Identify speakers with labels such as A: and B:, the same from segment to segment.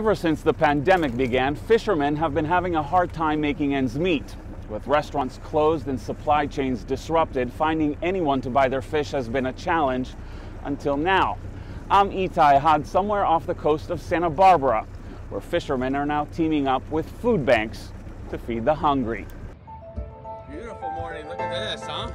A: Ever since the pandemic began, fishermen have been having a hard time making ends meet. With restaurants closed and supply chains disrupted, finding anyone to buy their fish has been a challenge until now. I'm Itay Hod, somewhere off the coast of Santa Barbara, where fishermen are now teaming up with food banks to feed the hungry.
B: Beautiful morning. Look at this, huh?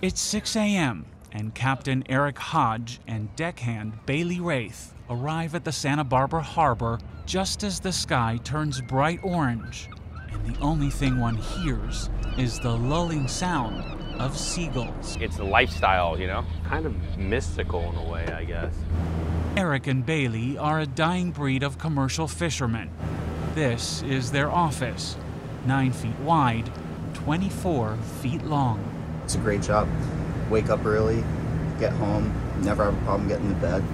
C: It's 6 a.m., and Captain Eric Hodge and deckhand Bailey Raith arrive at the Santa Barbara harbor just as the sky turns bright orange, and the only thing one hears is the lulling sound of seagulls.
B: It's a lifestyle, you know? Kind of mystical in a way, I guess.
C: Eric and Bailey are a dying breed of commercial fishermen. This is their office, 9 feet wide, 24 feet long.
D: It's a great job. Wake up early, get home, never have a problem getting to bed,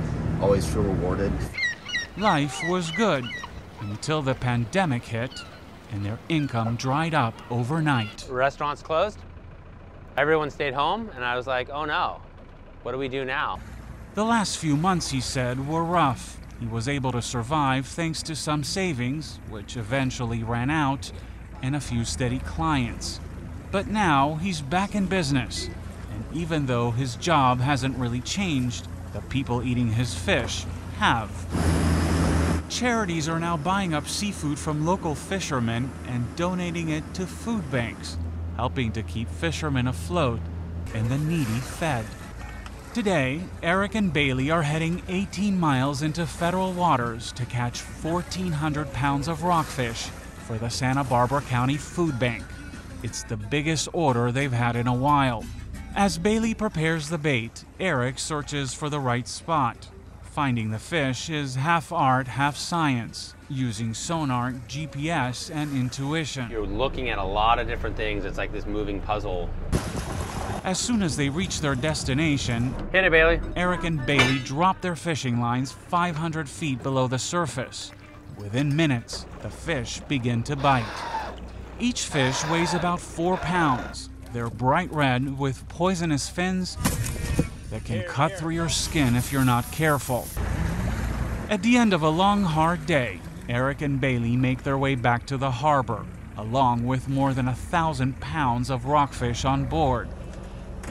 D: always feel rewarded.
C: Life was good until the pandemic hit and their income dried up overnight.
B: Restaurants closed. Everyone stayed home, and I was like, oh no, what do we do now?
C: The last few months, he said, were rough. He was able to survive thanks to some savings, which eventually ran out, and a few steady clients. But now he's back in business, and even though his job hasn't really changed, the people eating his fish have. Charities are now buying up seafood from local fishermen and donating it to food banks, helping to keep fishermen afloat and the needy fed. Today, Eric and Bailey are heading 18 miles into federal waters to catch 1,400 pounds of rockfish for the Santa Barbara County Food Bank. It's the biggest order they've had in a while. As Bailey prepares the bait, Eric searches for the right spot. Finding the fish is half art, half science, using sonar, GPS, and intuition.
B: You're looking at a lot of different things. It's like this moving puzzle.
C: As soon as they reach their destination,
B: Hit it, Bailey.
C: Eric and Bailey drop their fishing lines 500 feet below the surface. Within minutes, the fish begin to bite. Each fish weighs about four pounds. They're bright red with poisonous fins that can cut through your skin if you're not careful. At the end of a long, hard day, Eric and Bailey make their way back to the harbor, along with more than a thousand pounds of rockfish on board.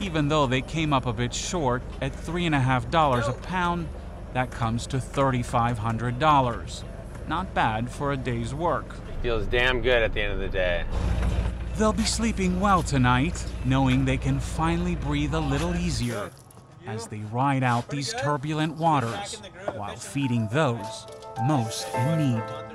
C: Even though they came up a bit short at $3.5 a pound, that comes to $3,500. Not bad for a day's work.
B: Feels damn good at the end of the day.
C: They'll be sleeping well tonight, knowing they can finally breathe a little easier as they ride out these turbulent waters while feeding those most in need.